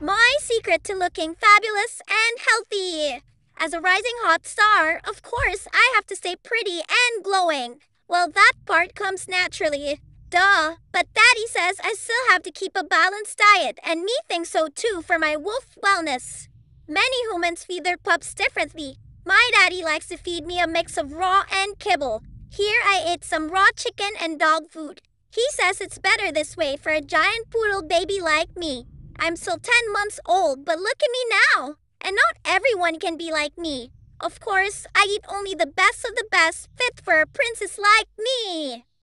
My secret to looking fabulous and healthy. As a rising hot star, of course, I have to stay pretty and glowing. Well, that part comes naturally. Duh. But Daddy says I still have to keep a balanced diet, and me thinks so too for my wolf wellness. Many humans feed their pups differently. My daddy likes to feed me a mix of raw and kibble. Here I ate some raw chicken and dog food. He says it's better this way for a giant poodle baby like me. I'm still 10 months old, but look at me now. And not everyone can be like me. Of course, I eat only the best of the best fit for a princess like me.